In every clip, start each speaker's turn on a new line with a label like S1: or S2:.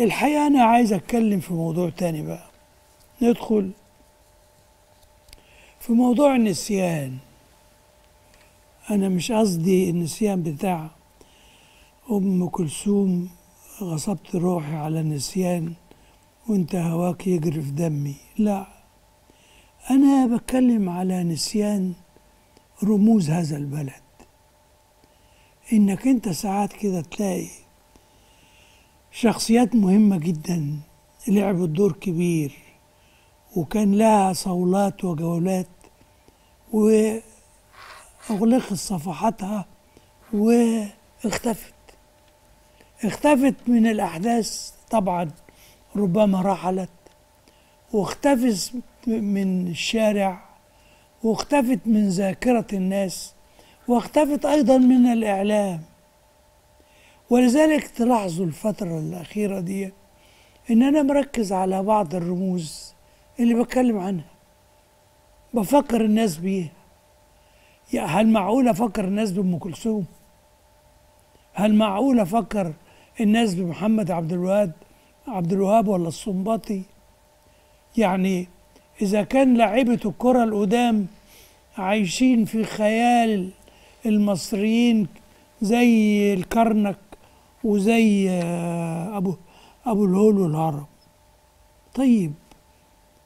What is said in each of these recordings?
S1: الحقيقة أنا عايز أتكلم في موضوع تاني بقى. ندخل في موضوع النسيان. أنا مش قصدي النسيان بتاع أم كلثوم غصبت روحي على النسيان وأنت هواك يجري في دمي. لا أنا بتكلم على نسيان رموز هذا البلد. إنك أنت ساعات كده تلاقي شخصيات مهمة جدا. لعبت دور كبير وكان لها صولات وجولات وأغلقت صفحاتها واختفت. اختفت من الأحداث طبعا ربما رحلت. واختفت من الشارع واختفت من ذاكرة الناس واختفت أيضا من الإعلام. ولذلك تلاحظوا الفترة الأخيرة دي إن أنا مركز على بعض الرموز اللي بتكلم عنها بفكر الناس بيها يا هل معقول أفكر الناس بأم كلثوم؟ هل معقول أفكر الناس بمحمد عبد الوهاب عبد الوهاب ولا الصنباطي؟ يعني إذا كان لاعيبة الكرة القدام عايشين في خيال المصريين زي الكرنك وزي أبو أبو الهول والهرم. طيب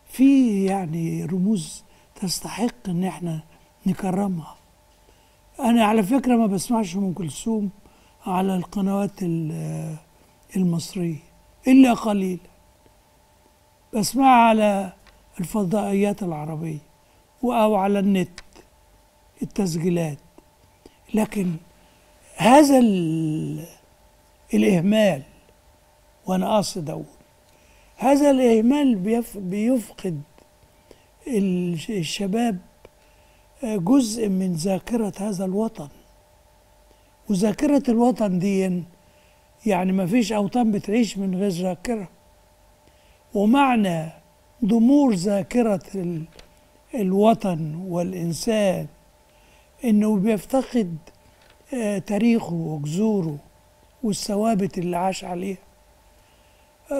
S1: في يعني رموز تستحق إن إحنا نكرمها؟ أنا على فكرة ما بسمعش أم كلثوم على القنوات المصرية إلا قليلا. بسمعها على الفضائيات العربية أو على النت التسجيلات. لكن هذا الإهمال. وأنا قاصد أقول هذا الإهمال بيفقد الشباب جزء من ذاكرة هذا الوطن. وذاكرة الوطن دي يعني ما فيش أوطان بتعيش من غير ذاكرة. ومعنى ضمور ذاكرة الوطن والإنسان إنه بيفتقد تاريخه وجذوره. والثوابت اللي عاش عليها.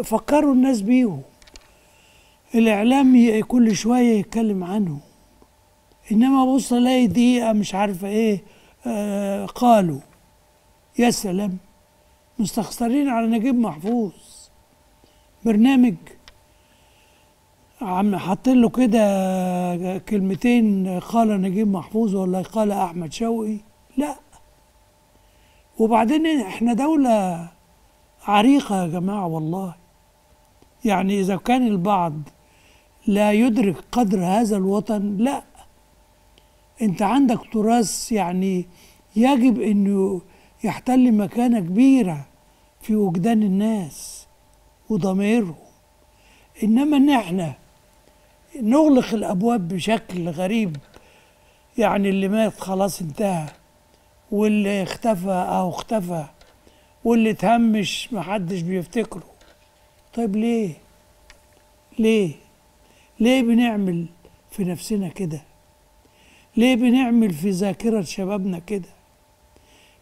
S1: فكروا الناس بيهم. الإعلام كل شوية يتكلم عنه إنما بص ألاقي دقيقة مش عارفة إيه آه قالوا. يا سلام. مستخسرين على نجيب محفوظ. برنامج. عم حاطين له كده كلمتين قال نجيب محفوظ ولا قال أحمد شوقي؟ لا. وبعدين إحنا دولة عريقة يا جماعة والله. يعني إذا كان البعض لا يدرك قدر هذا الوطن لا. أنت عندك تراث يعني يجب أنه يحتل مكانة كبيرة في وجدان الناس وضميرهم إنما إن إحنا نغلق الأبواب بشكل غريب يعني اللي مات خلاص انتهى. واللي اختفى أو اختفى واللي اتهمش محدش بيفتكره. طيب ليه؟ ليه؟ ليه بنعمل في نفسنا كده؟ ليه بنعمل في ذاكرة شبابنا كده؟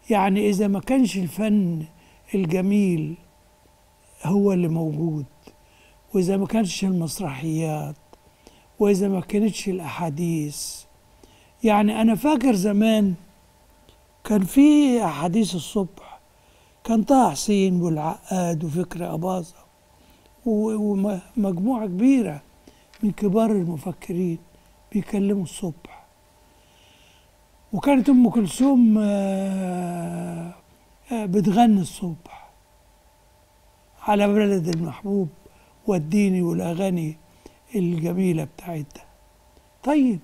S1: يعني إذا ما كانش الفن الجميل هو اللي موجود وإذا ما كانش المسرحيات وإذا ما كانتش الأحاديث. يعني أنا فاكر زمان كان في أحاديث الصبح كان طه حسين والعقاد وفكري أباظة ومجموعة كبيرة من كبار المفكرين بيكلموا الصبح. وكانت أم كلثوم بتغني الصبح على بلد المحبوب والديني والأغاني الجميلة بتاعتها. طيب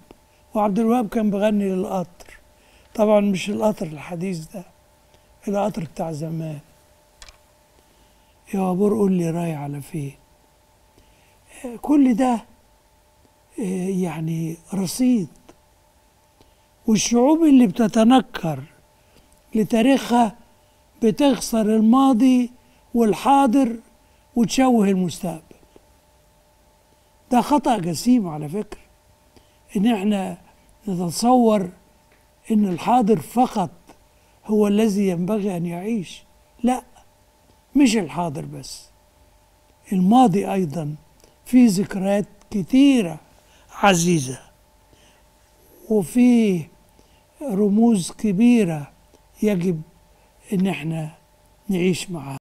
S1: وعبد الوهاب كان بغني للقطر. طبعا مش القطر الحديث ده القطر بتاع زمان. يا بابور قول لي رايح على فين؟ كل ده يعني رصيد. والشعوب اللي بتتنكر لتاريخها بتخسر الماضي والحاضر وتشوه المستقبل. ده خطأ جسيم على فكرة إن إحنا نتصور إن الحاضر فقط هو الذي ينبغي أن يعيش. لا مش الحاضر بس الماضي أيضا في ذكريات كتيرة عزيزة وفي رموز كبيرة يجب إن إحنا نعيش معاها